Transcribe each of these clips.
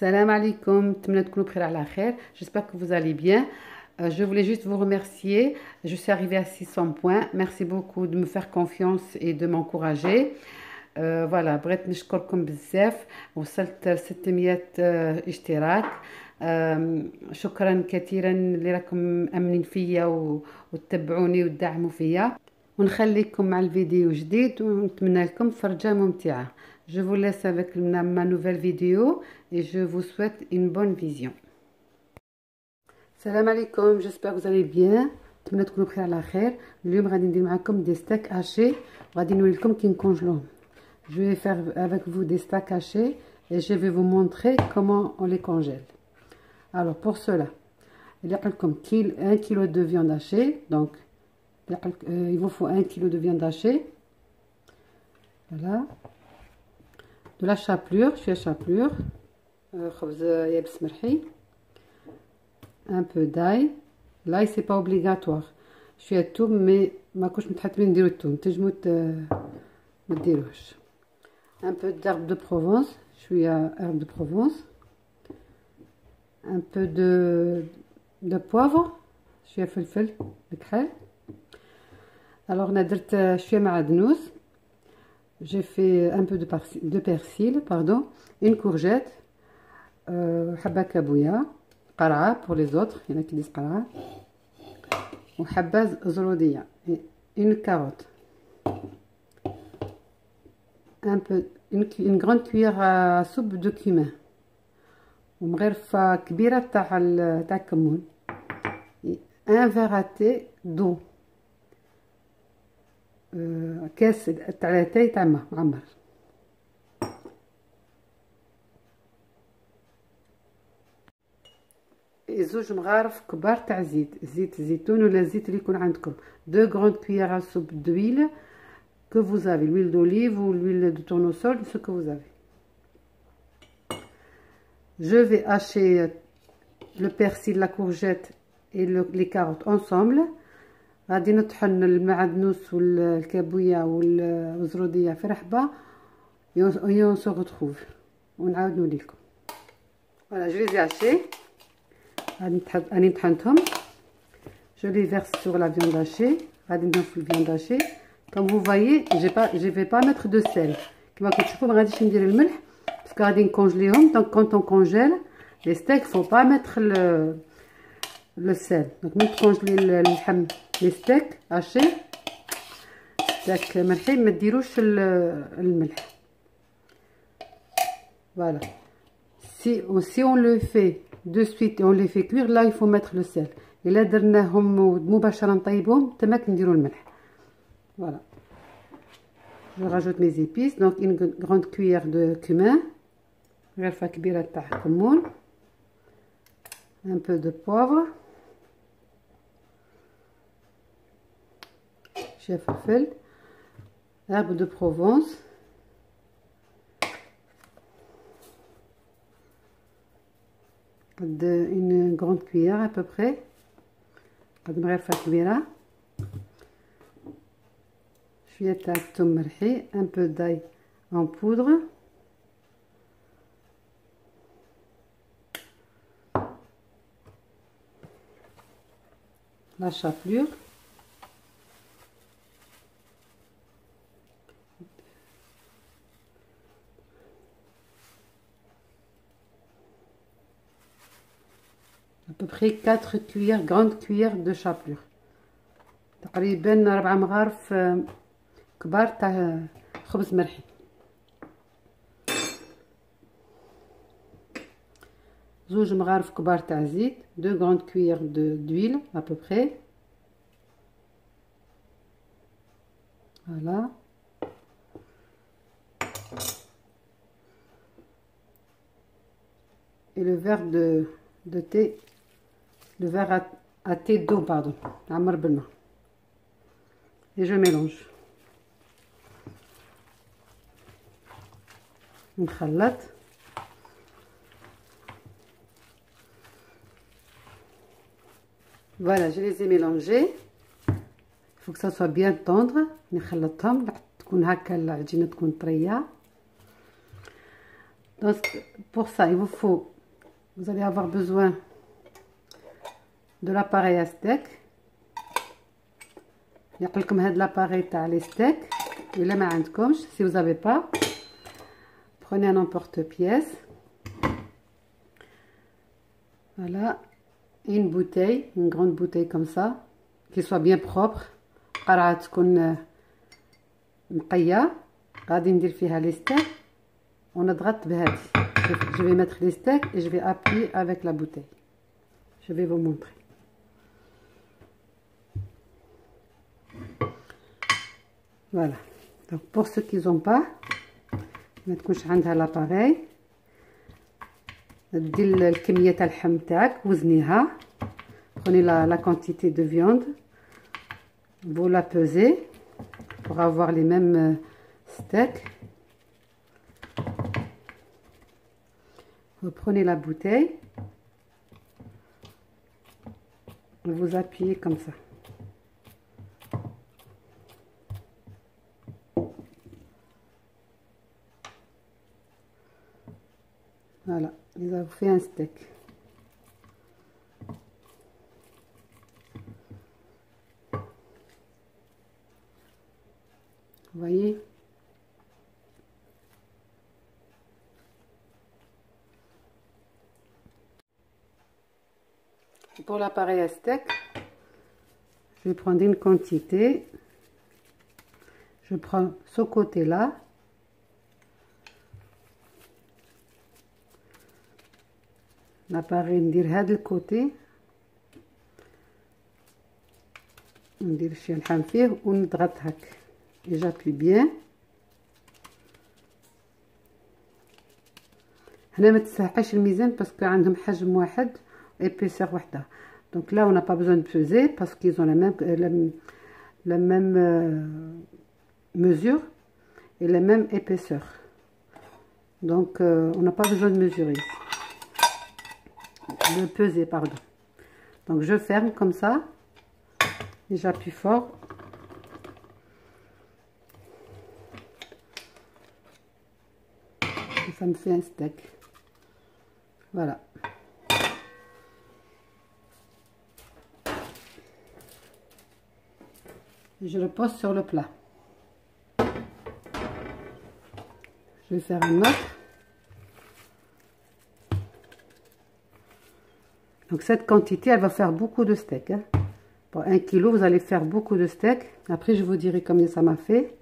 Salam alaikum, j'espère que vous allez bien. Euh, je voulais juste vous remercier. Je suis arrivée à 600 points. Merci beaucoup de me faire confiance et de m'encourager. Euh, voilà بغيت نشكركم بزاف وصلت 600 اشتراك شكرا كثيرا اللي راكم امنين فيا وتتبعوني وتدعموا فيا ونخليكم مع الفيديو جديد ونتمنى لكم فرجه ممتعه Je vous laisse avec ma nouvelle vidéo et je vous souhaite une bonne vision. Salam alaikum, j'espère que vous allez bien. نتمنى تكونوا بخير على خير اليوم غادي ندير معكم دي ستاك هاشي وغادي نوري لكم كي نكونجلوهم je vais faire avec vous des steaks hachés et je vais vous montrer comment on les congèle alors pour cela il y a comme 1 kg de viande hachée donc il vous faut 1 kg de viande hachée voilà de la chapelure, je fais chapelure, euh, un peu d'ail, l'ail c'est pas obligatoire, je suis à tout mais ma couche me traite bien de tout, un peu d'herbe de Provence, je suis à herbe de Provence, un peu de, de poivre, je suis à felfel, le crêle, alors on a je suis à معدنوس j'ai fait un peu de, de, persil, pardon, une courgette, euh, habba kabouya, qara pour les autres, il y en a qui disent qara, ou habba zrodiya, une carotte, un peu, une, une, grande cuillère à soupe de cumin, ومغرفة كبيرة تاع تاع كمون un verre à thé d'eau كاس تاع تاي تاع معمر زوج مغارف كبار تاع زيت زيت زيتون ولا الزيت اللي يكون عندكم دو غروند كويير سوب دويل que vous avez l'huile d'olive ou l'huile de tournesol ce que vous avez je vais hacher le persil la courgette et le, les carottes ensemble غادي نطحن المعدنوس والكابويه والزرودية في رحبة. اون سو ريتروف ونعاود نوريلكم فوالا جو لي هاشي غادي راني طحنتهم جو لي فيرس سور لا فياند هاشي غادي نضيف الفياند هاشي كوم فو فايي جي با جي في با ميتر دو سيل كيما كتشوفوا ما غاديش ندير الملح باسكو غادي نكونجليهم دونك كونط اون كونجيل لي ستيك فو با ميتر لو سيل دونك ملي اللحم لي ستيك هاشي ستيك ملحين ما ديروش الملح فوالا si si on le fait de suite et on les fait cuire là il faut mettre le sel الا درناهم مباشره نطيبهم تماك نديرو الملح voilà je rajoute mes épices donc une grande cuillère de cumin غرفه كبيره تاع كمون un peu de poivre Chef herbe de Provence, de, une grande cuillère à peu près, un peu d'ail en poudre, la chapelure, peu près 4 cuillères grandes cuillères de chapelure تقريبا 4 مغارف كبار تاع خبز مرحي زوج مغارف كبار تاع زيت دو غروند كويير دو دويل à peu près voilà et le verre de, de thé le verre à, à thé d'eau, pardon, à بالماء. Et je mélange. نخلط Voilà, je les ai mélangés. Il faut que ça soit bien tendre. نخلطهم تكون هكا العجينة تكون طرية. Donc pour ça, il vous faut vous allez avoir besoin de l'appareil à steak يعقلكم هاد l'appareil تاع les steaks الا ما عندكمش si vous avez pas prenez un emporte-pièce voilà une bouteille une grande bouteille comme ça qui soit bien propre قرعه تكون نقيه غادي ندير فيها لي ستيك ونضغط بهذه je vais mettre les steaks et je vais appuyer avec la bouteille je vais vous montrer voilà donc pour ceux qui n'ont pas ما تكونش عندها لاباري دير الكميه تاع اللحم تاعك وزنيها prenez la, la quantité de viande vous la pesez pour avoir les mêmes steaks vous prenez la bouteille vous appuyez comme ça Voilà, ils ont fait un steak. Vous voyez? Pour l'appareil à steak, je vais prendre une quantité. Je prends ce côté-là l'appareil ندير هذا الكوتي ندير شي لحم فيه ونضغط هكا جابلي بيان هنا ما تسحقش الميزان باسكو عندهم حجم واحد ايبيسير وحده دونك لا اون با بوزون دو بوزي باسكو ils ont la même la même mesure et la même épaisseur donc euh, on n'a pas besoin de mesurer de peser, pardon. Donc je ferme comme ça et j'appuie fort. Et ça me fait un steak. Voilà. Et je le pose sur le plat. Je vais faire autre. Donc cette quantité, elle va faire beaucoup de steak. Hein. Pour un kilo, vous allez faire beaucoup de steak. Après, je vous dirai combien ça m'a fait.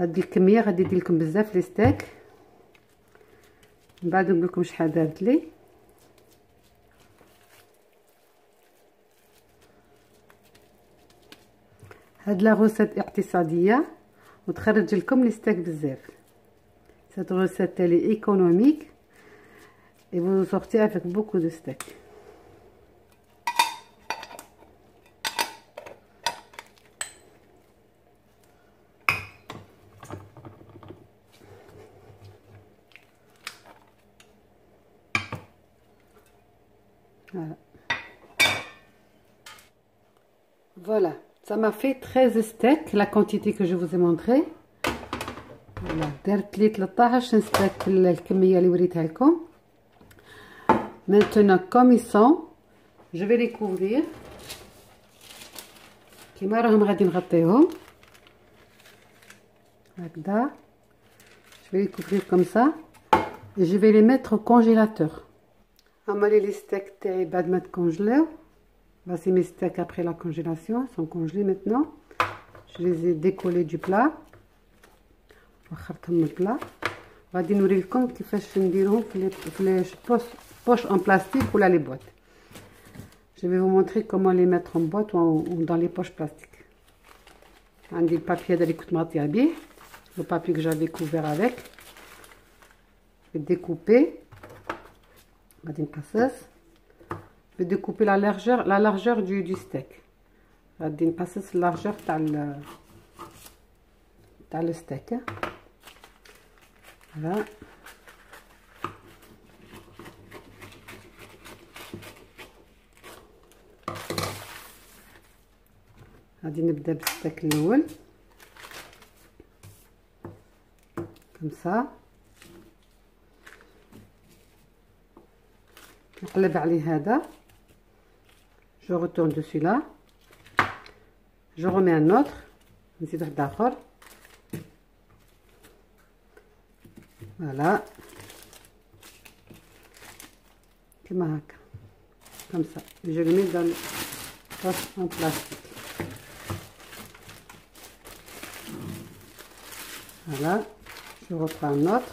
هذه الكميه غادي ندير لكم بزاف لي ستيك من بعد نقول لكم شحال دارت لي هاد لا روسيت اقتصاديه وتخرج لكم لي ستيك بزاف cette recette elle est économique et vous sortez avec beaucoup de steak. Voilà. Voilà, ça m'a fait 13 steaks, la quantité que je vous ai montré. Voilà, درت لي 13 ستيك الكميه اللي وريتها لكم Maintenant, comme ils sont, je vais les couvrir. كيما راهم غادي نغطيهم هكذا je vais les couvrir comme ça et je vais les mettre au congélateur هما لي ستيك تاعي بعد ما تكونجلاو voici mes steaks après la congélation ils sont congelés maintenant je les ai décollés du plat وخرتهم من البلا غادي نوري لكم كيفاش نديرهم في لي poches en plastique ou là les boîtes. Je vais vous montrer comment les mettre en boîte ou, dans les poches plastiques. Un des papiers de l'écoute le papier que j'avais couvert avec. Je vais découper. Je vais la largeur, du, steak. Je vais la largeur dans le, steak. Hein. Voilà. غادي نبدا بالستاك الأول. كمسا نقلب عليه هذا. جو روتورن دو سيلا جو رومي ان اوتر نزيد واحد اخر فوالا كما هكا كمسا جو لو مي دون بلاستيك voilà. Je reprends un autre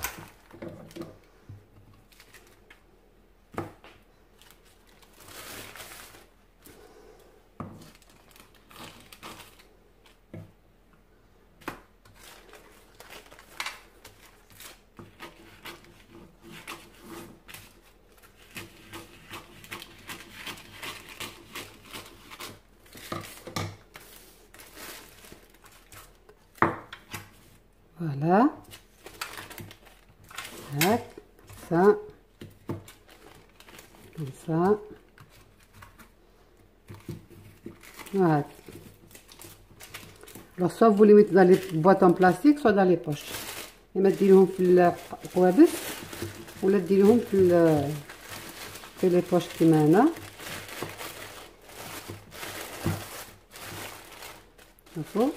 Voilà. Tac, ça. Comme ça. Voilà. Alors, soit vous les mettez dans les boîtes en plastique, soit dans les poches. اما ديريهم في القوابس ولا ديريهم في في لي بوش كيما هنا شوفوا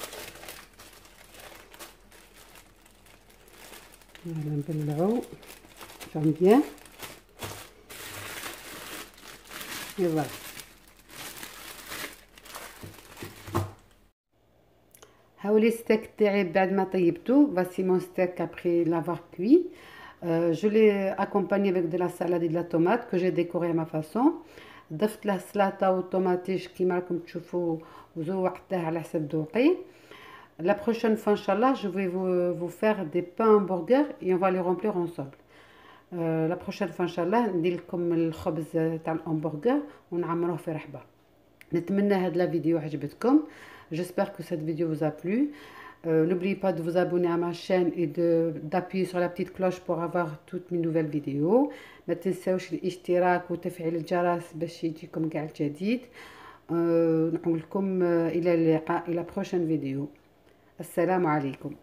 Voilà, نبلعو فهم بيان et voilà هاولي ستيك تاعي بعد ما طيبته voici mon steak après l'avoir cuit euh, je l'ai accompagné avec de la salade et de la tomate que j'ai décoré à ma façon ضفت له سلطه والطوماطيش كيما راكم تشوفوا وزوقته على حسب ذوقي La prochaine fois, Inch'Allah, je vais vous, vous, faire des pains hamburgers et on va les remplir ensemble. Euh, la prochaine fois, Inch'Allah, ندير لكم الخبز تاع الهمبرجر ونعمروه في رحبة. نتمنى هاد لا فيديو عجبتكم. J'espère que cette vidéo vous a plu. Euh, N'oubliez pas de vous abonner à ma chaîne et d'appuyer sur la petite cloche pour avoir toutes mes nouvelles vidéos. ما تنساوش الاشتراك وتفعيل الجرس باش يجيكم كاع الجديد. أه نقول لكم إلى اللقاء إلى prochaine vidéo. السلام عليكم.